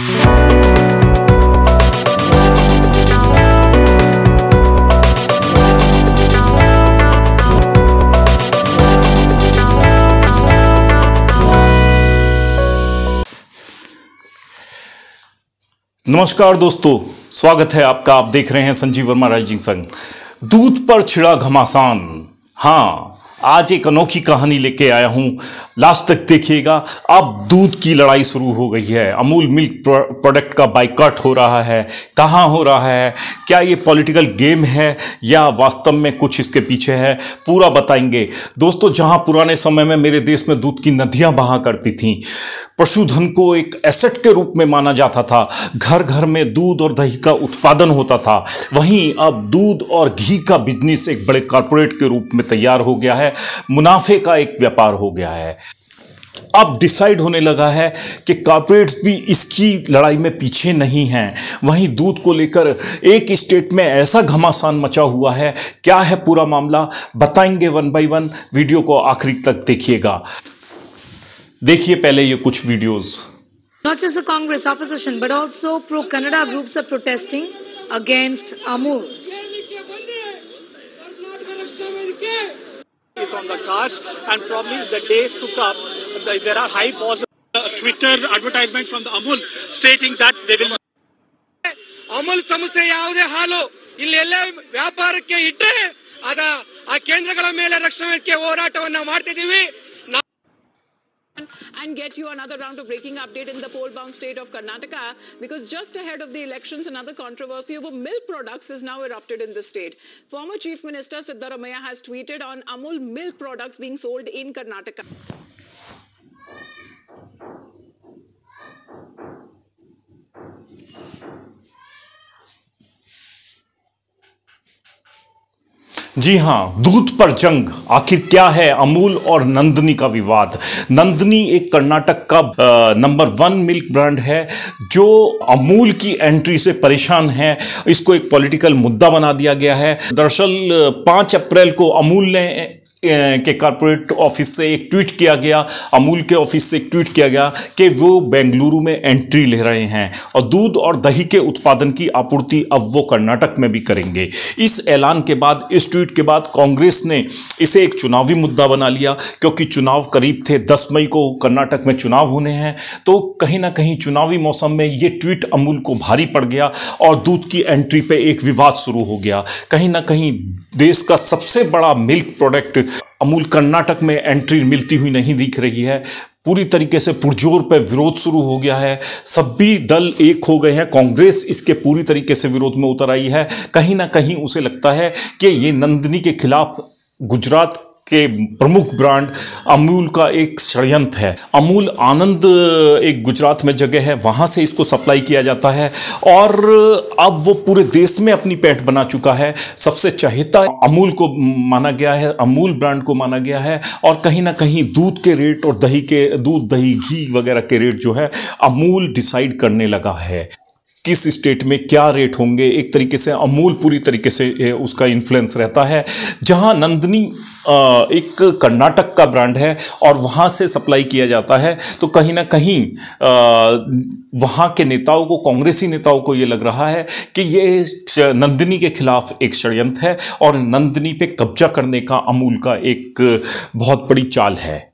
नमस्कार दोस्तों, स्वागत है आपका। आप देख रहे हैं संजीव वर्मा राइजिंग संघ। दूध पर छिड़ा घमासान। हाँ आज एक अनोखी कहानी लेके आया हूँ। लास्ट तक देखिएगा। अब दूध की लड़ाई शुरू हो गई है। अमूल मिल्क प्रोडक्ट का बाइकआउट हो रहा है। कहाँ हो रहा है? क्या ये पॉलिटिकल गेम है या वास्तव में कुछ इसके पीछे है? पूरा बताएँगे। दोस्तों, जहाँ पुराने समय में मेरे देश में दूध की नदियाँ बहा करती थीं, पशुधन को एक एसेट के रूप में माना जाता था। घर घर में दूध और दही का उत्पादन होता था। वहीं अब दूध और घी का बिज़नेस एक बड़े कॉरपोरेट के रूप में तैयार हो गया है। मुनाफे का एक व्यापार हो गया है। अब डिसाइड होने लगा है कि कॉरपोरेट्स भी इसकी लड़ाई में पीछे नहीं हैं। वहीं दूध को लेकर एक स्टेट में ऐसा घमासान मचा हुआ है। क्या है पूरा मामला? बताएँगे वन बाय वन वीडियो को आखिरी तक देखिएगा। देखिए पहले ये कुछ videos Not just the Congress opposition, but also pro-Kannada groups are protesting against Amul. Is on the cards and probably the days to come there are high uh, twitter advertisement from the amul stating that they will Amul ಸಮಸ್ಯೆ ಯಾವುದೇ ಹಾಲು ಇಲ್ಲೆಲ್ಲ ವ್ಯಾಪಾರಕ್ಕೆ ಇಟ್ಟರೆ ಅದ ಆ ಕೇಂದ್ರಗಳ ಮೇಲೆ ರಕ್ಷಣೆಗೆ ಹೋರಾಟವನ್ನ ಮಾಡ್ತಿದ್ದೀವಿ and get you another round of breaking update in the poll bound state of Karnataka because just ahead of the elections, another controversy over milk products is now erupted in the state. Former Chief Minister Siddharamaya has tweeted on Amul milk products being sold in Karnataka. जी हाँ दूध पर जंग, आखिर क्या है अमूल और नंदनी का विवाद? नंदनी एक कर्नाटक का नंबर वन मिल्क ब्रांड है, जो अमूल की एंट्री से परेशान है। इसको एक पॉलिटिकल मुद्दा बना दिया गया है। दरअसल, पाँच अप्रैल को अमूल ने के कॉरपोरेट ऑफ़िस से एक ट्वीट किया गया, अमूल के ऑफ़िस से एक ट्वीट किया गया कि वो बेंगलुरु में एंट्री ले रहे हैं और दूध और दही के उत्पादन की आपूर्ति अब वो कर्नाटक में भी करेंगे। इस ऐलान के बाद, इस ट्वीट के बाद कांग्रेस ने इसे एक चुनावी मुद्दा बना लिया क्योंकि चुनाव करीब थे, दस मई को कर्नाटक में चुनाव होने हैं। तो कहीं ना कहीं चुनावी मौसम में ये ट्वीट अमूल को भारी पड़ गया और दूध की एंट्री पे एक विवाद शुरू हो गया। कहीं ना कहीं देश का सबसे बड़ा मिल्क प्रोडक्ट अमूल कर्नाटक में एंट्री मिलती हुई नहीं दिख रही है। पूरी तरीके से पुरजोर पर विरोध शुरू हो गया है। सभी दल एक हो गए हैं। कांग्रेस इसके पूरी तरीके से विरोध में उतर आई है। कहीं ना कहीं उसे लगता है कि ये नंदनी के खिलाफ गुजरात के प्रमुख ब्रांड अमूल का एक षडयंत्र है। अमूल आनंद एक गुजरात में जगह है, वहाँ से इसको सप्लाई किया जाता है और अब वो पूरे देश में अपनी पैठ बना चुका है। सबसे चहेता अमूल को माना गया है, अमूल ब्रांड को माना गया है और कहीं ना कहीं दूध के रेट और दही के, दूध, दही, घी वगैरह के रेट जो है, अमूल डिसाइड करने लगा है। किस स्टेट में क्या रेट होंगे, एक तरीके से अमूल पूरी तरीके से उसका इन्फ्लुएंस रहता है। जहाँ नंदनी एक कर्नाटक का ब्रांड है और वहाँ से सप्लाई किया जाता है तो कहीं ना कहीं वहाँ के नेताओं को, कांग्रेसी नेताओं को ये लग रहा है कि ये नंदिनी के खिलाफ एक षड्यंत्र है और नंदिनी पे कब्जा करने का अमूल का एक बहुत बड़ी चाल है।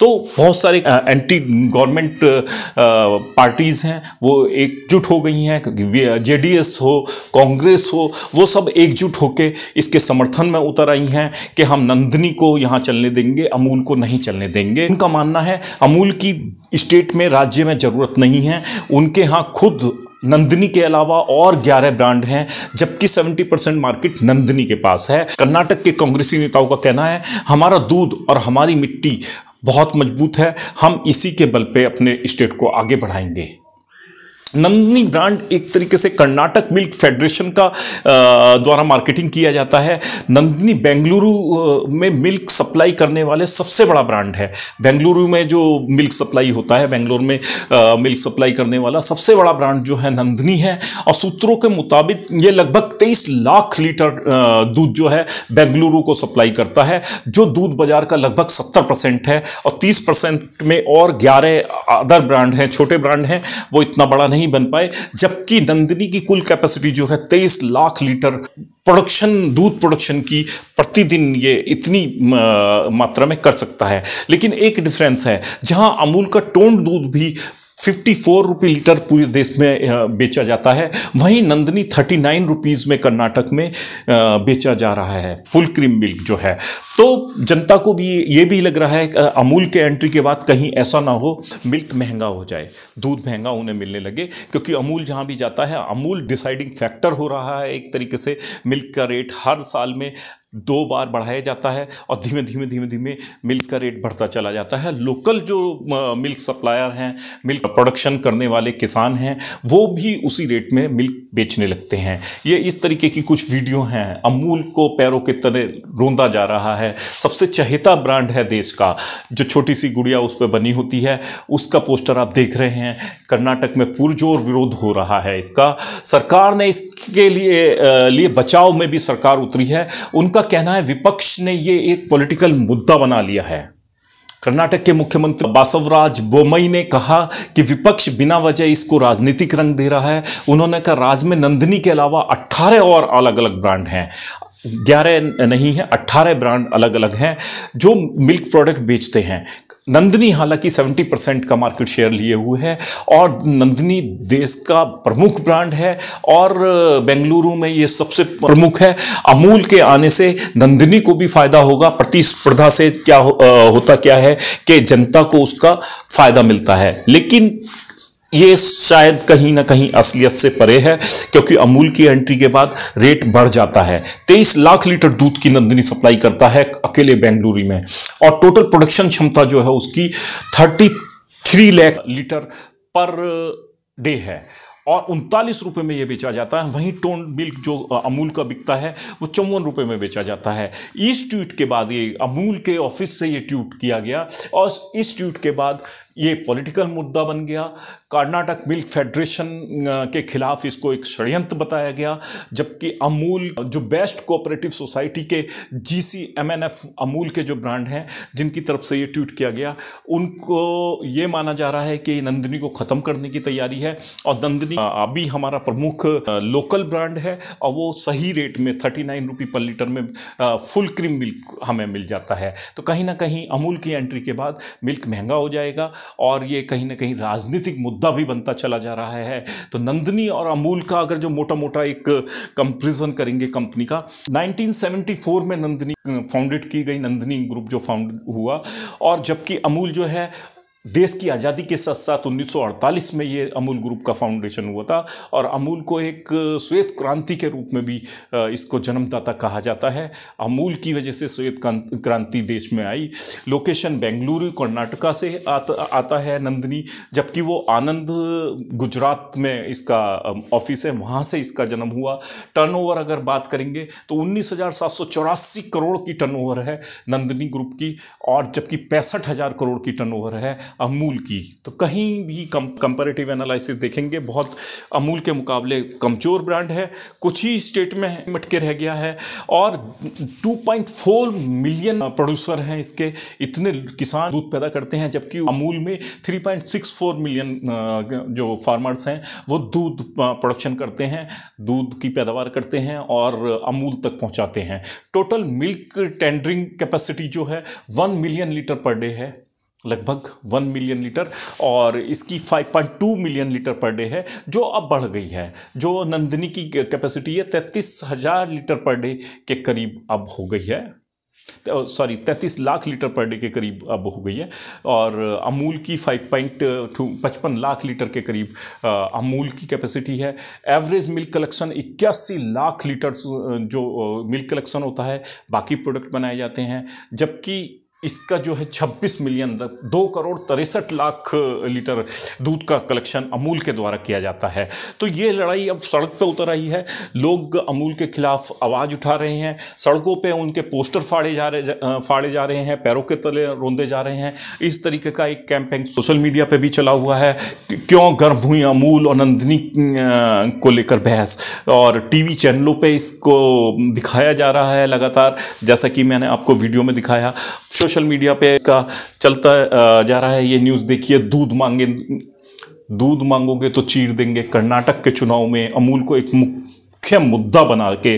तो बहुत सारे एंटी गवर्नमेंट पार्टीज़ हैं, वो एकजुट हो गई हैं जेडीएस हो, कांग्रेस हो, वो सब एकजुट होके इसके समर्थन में उतर आई हैं कि हम नंदनी को यहाँ चलने देंगे, अमूल को नहीं चलने देंगे। उनका मानना है, अमूल की स्टेट में, राज्य में ज़रूरत नहीं है। उनके यहाँ खुद नंदनी के अलावा और 11 ब्रांड हैं, जबकि 70 परसेंट मार्केट नंदनी के पास है। कर्नाटक के कांग्रेसी नेताओं का कहना है, हमारा दूध और हमारी मिट्टी बहुत मज़बूत है। हम इसी के बल पे अपने स्टेट को आगे बढ़ाएँगे। नंदनी ब्रांड एक तरीके से कर्नाटक मिल्क फेडरेशन का द्वारा मार्केटिंग किया जाता है। नंदनी बेंगलुरु में मिल्क सप्लाई करने वाले सबसे बड़ा ब्रांड है। बेंगलुरु में जो मिल्क सप्लाई होता है, बेंगलोर में मिल्क सप्लाई करने वाला सबसे बड़ा ब्रांड जो है नंदनी है। और सूत्रों के मुताबिक ये लगभग तेईस लाख लीटर दूध जो है बेंगलुरु को सप्लाई करता है, जो दूध बाज़ार का लगभग सत्तर परसेंट है। और तीस परसेंट में और ग्यारह अदर ब्रांड हैं, छोटे ब्रांड हैं, वो इतना बड़ा नहीं नहीं बन पाए, जबकि नंदिनी की कुल कैपेसिटी जो है तेईस लाख लीटर प्रोडक्शन दूध प्रोडक्शन की प्रतिदिन ये इतनी मात्रा में कर सकता है। लेकिन एक डिफरेंस है, जहाँ अमूल का टोंड दूध भी फिफ्टी फोर रुपये लीटर पूरे देश में बेचा जाता है। वहीं नंदनी थर्टी नाइन रुपीज़ में कर्नाटक में बेचा जा रहा है फुल क्रीम मिल्क जो है। तो जनता को भी ये भी लग रहा है अमूल के एंट्री के बाद कहीं ऐसा ना हो मिल्क महँगा हो जाए, दूध महँगा उन्हें मिलने लगे, क्योंकि अमूल जहाँ भी जाता है, अमूल डिसाइडिंग फैक्टर हो रहा है एक तरीके से मिल्क का रेट हर साल में दो बार बढ़ाया जाता है और धीमे धीमे धीमे धीमे मिल्क का रेट बढ़ता चला जाता है। लोकल जो मिल्क सप्लायर हैं मिल्क प्रोडक्शन करने वाले किसान हैं, वो भी उसी रेट में मिल्क बेचने लगते हैं। ये इस तरीके की कुछ वीडियो हैं। अमूल को पैरों के तरह रोंदा जा रहा है। सबसे चहेता ब्रांड है देश का। जो छोटी सी गुड़िया उस पर बनी होती है, उसका पोस्टर आप देख रहे हैं। कर्नाटक में पुरजोर विरोध हो रहा है इसका। सरकार ने इसके लिए लिए बचाव में भी सरकार उतरी है। उनका कहना है, विपक्ष ने ये एक पॉलिटिकल मुद्दा बना लिया है। कर्नाटक के मुख्यमंत्री बासवराज बोमई ने कहा कि विपक्ष बिना वजह इसको राजनीतिक रंग दे रहा है। उन्होंने कहा, राज्य में नंदिनी के अलावा 18 और अलग अलग ब्रांड हैं। ग्यारह नहीं है, अट्ठारह ब्रांड अलग अलग हैं, जो मिल्क प्रोडक्ट बेचते हैं। नंदनी हालाँकि 70 परसेंट का मार्केट शेयर लिए हुए है और नंदनी देश का प्रमुख ब्रांड है और बेंगलुरु में ये सबसे प्रमुख है। अमूल के आने से नंदनी को भी फ़ायदा होगा। प्रतिस्पर्धा से क्या हो, आ, होता क्या है कि जनता को उसका फ़ायदा मिलता है। लेकिन ये शायद कहीं ना कहीं असलियत से परे है, क्योंकि अमूल की एंट्री के बाद रेट बढ़ जाता है। तेईस लाख लीटर दूध की नंदिनी सप्लाई करता है अकेले बेंगलुरु में। और टोटल प्रोडक्शन क्षमता जो है उसकी thirty three lakh litre per day है। और उनतालीस रुपये में ये बेचा जाता है। वहीं टोन मिल्क जो अमूल का बिकता है, वो चौवन रुपये में बेचा जाता है। इस ट्वीट के बाद ये, अमूल के ऑफ़िस से ये ट्वीट किया गया। और इस ट्वीट के बाद ये पॉलिटिकल मुद्दा बन गया। कर्नाटक मिल्क फेडरेशन के खिलाफ इसको एक षडयंत्र बताया गया, जबकि अमूल, जो बेस्ट कोऑपरेटिव सोसाइटी के जीसी एमएनएफ अमूल के जो ब्रांड हैं, जिनकी तरफ़ से ये ट्वीट किया गया, उनको ये माना जा रहा है कि नंदिनी को ख़त्म करने की तैयारी है, और नंदिनी अभी हमारा प्रमुख लोकल ब्रांड है, और वो सही रेट में thirty nine rupee per litre में फुल क्रीम मिल्क हमें मिल जाता है। तो कहीं ना कहीं अमूल की एंट्री के बाद मिल्क महँगा हो जाएगा, और ये कहीं ना कहीं राजनीतिक मुद्दा भी बनता चला जा रहा है। तो नंदनी और अमूल का अगर जो मोटा मोटा एक कंपेरिजन करेंगे कंपनी का 1974 में नंदनी फाउंडेड की गई नंदनी ग्रुप जो फाउंड हुआ, और जबकि अमूल जो है देश की आज़ादी के साथ साथ 1948 में ये अमूल ग्रुप का फाउंडेशन हुआ था और अमूल को एक श्वेत क्रांति के रूप में भी इसको जन्मदाता कहा जाता है। अमूल की वजह से श्वेत क्रांति देश में आई। लोकेशन बेंगलुरु, कर्नाटका से आता आता है नंदनी, जबकि वो आनंद, गुजरात में इसका ऑफ़िस है, वहाँ से इसका जन्म हुआ। टर्नओवर अगर बात करेंगे तो उन्नीस करोड़ की टर्नओवर है नंदनी ग्रुप की, और जबकि पैंसठ करोड़ की टर्नओवर है अमूल की। तो कहीं भी कम कंपेरेटिव एनालिसिस देखेंगे, बहुत अमूल के मुकाबले कमज़ोर ब्रांड है, कुछ ही स्टेट में मटके रह गया है, और 2.4 मिलियन प्रोड्यूसर हैं इसके। इतने किसान दूध पैदा करते हैं, जबकि अमूल में 3.64 मिलियन जो फार्मर्स हैं, वो दूध प्रोडक्शन करते हैं, दूध की पैदावार करते हैं, और अमूल तक पहुंचाते हैं। टोटल मिल्क टेंडरिंग कैपेसिटी जो है one million litre per day है। लगभग वन मिलियन लीटर और इसकी 5.2 मिलियन लीटर पर डे है, जो अब बढ़ गई है। जो नंदिनी की कैपेसिटी है, तैंतीस हज़ार लीटर पर डे के करीब अब हो गई है। सॉरी तैंतीस लाख लीटर पर डे के करीब अब हो गई है और अमूल की फाइव पॉइंट पचपन लाख लीटर के करीब अमूल की कैपेसिटी है। एवरेज मिल्क कलेक्शन इक्यासी लाख लीटर जो मिल्क कलेक्शन होता है, बाकी प्रोडक्ट बनाए जाते हैं। जबकि इसका जो है 26 मिलियन दो करोड़ तिरसठ लाख लीटर दूध का कलेक्शन अमूल के द्वारा किया जाता है। तो ये लड़ाई अब सड़क पे उतर आई है। लोग अमूल के खिलाफ आवाज़ उठा रहे हैं। सड़कों पे उनके पोस्टर फाड़े जा रहे फाड़े जा रहे हैं, पैरों के तले रोंदे जा रहे हैं। इस तरीके का एक कैंपेन सोशल मीडिया पर भी चला हुआ है। क्यों गर्म हुई अमूल और नंदिनी को लेकर बहस? और टीवी चैनलों पर इसको दिखाया जा रहा है लगातार। जैसा कि मैंने आपको वीडियो में दिखाया सोशल मीडिया पे का चलता जा रहा है, ये न्यूज़ देखिए, दूध मांगे, दूध मांगोगे तो चीर देंगे। कर्नाटक के चुनाव में अमूल को एक मुख्य मुद्दा बना के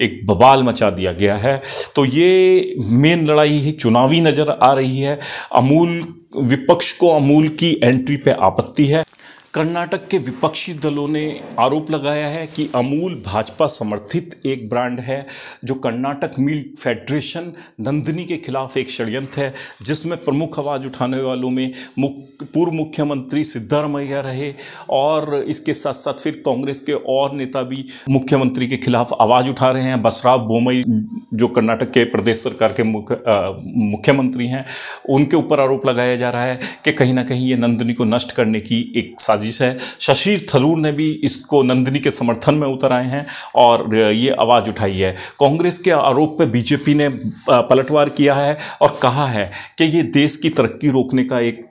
एक बवाल मचा दिया गया है। तो ये मेन लड़ाई ही चुनावी नज़र आ रही है। अमूल, विपक्ष को अमूल की एंट्री पे आपत्ति है। कर्नाटक के विपक्षी दलों ने आरोप लगाया है कि अमूल भाजपा समर्थित एक ब्रांड है, जो कर्नाटक मिल्क फेडरेशन नंदनी के खिलाफ एक षड्यंत्र है, जिसमें प्रमुख आवाज़ उठाने वालों में मुख, पूर्व मुख्यमंत्री सिद्धारमैया रहे और इसके साथ साथ फिर कांग्रेस के और नेता भी मुख्यमंत्री के खिलाफ आवाज़ उठा रहे हैं। बसराव बोमई, जो कर्नाटक के प्रदेश सरकार के मुख्यमंत्री हैं, उनके ऊपर आरोप लगाया जा रहा है कि कहीं ना कहीं ये नंदनी को नष्ट करने की एक साजिश साजिश है। शशि थरूर ने भी इसको नंदिनी के समर्थन में उतर आए हैं और ये आवाज़ उठाई है। कांग्रेस के आरोप पर बीजेपी ने पलटवार किया है और कहा है कि ये देश की तरक्की रोकने का एक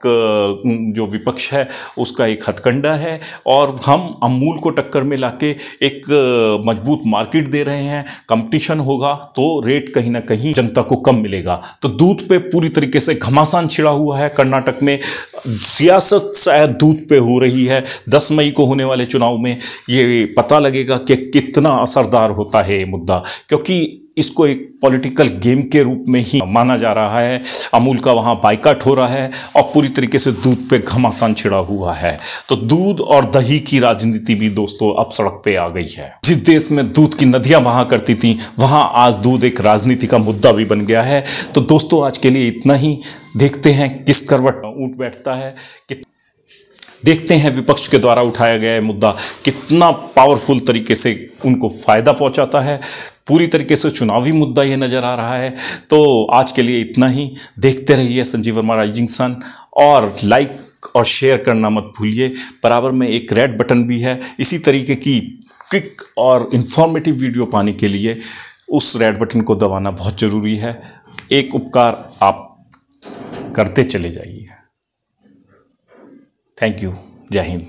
जो विपक्ष है, उसका एक हथकंडा है और हम अमूल को टक्कर में लाके एक मज़बूत मार्केट दे रहे हैं। कंपटीशन होगा तो रेट कहीं ना कहीं जनता को कम मिलेगा। तो दूध पे पूरी तरीके से घमासान छिड़ा हुआ है। कर्नाटक में सियासत शायद दूध पे हो रही है। दस मई को होने वाले चुनाव में ये पता लगेगा कि कितना असरदार होता है ये मुद्दा, क्योंकि इसको एक पॉलिटिकल गेम के रूप में ही माना जा रहा है। अमूल का वहाँ बाइकाट हो रहा है और पूरी तरीके से दूध पे घमासान छिड़ा हुआ है। तो दूध और दही की राजनीति भी दोस्तों अब सड़क पे आ गई है। जिस देश में दूध की नदियाँ वहाँ करती थी, वहाँ आज दूध एक राजनीति का मुद्दा भी बन गया है। तो दोस्तों आज के लिए इतना ही। देखते हैं किस करवट ऊँट बैठता है कि देखते हैं विपक्ष के द्वारा उठाया गया मुद्दा कितना पावरफुल तरीके से उनको फ़ायदा पहुंचाता है। पूरी तरीके से चुनावी मुद्दा ये नज़र आ रहा है। तो आज के लिए इतना ही। देखते रहिए संजीव वर्मा राइजिंग सन और लाइक और शेयर करना मत भूलिए। बराबर में एक रेड बटन भी है। इसी तरीके की क्विक और इन्फॉर्मेटिव वीडियो पाने के लिए उस रेड बटन को दबाना बहुत ज़रूरी है। एक उपकार आप करते चले जाइए। थैंक यू जय हिंद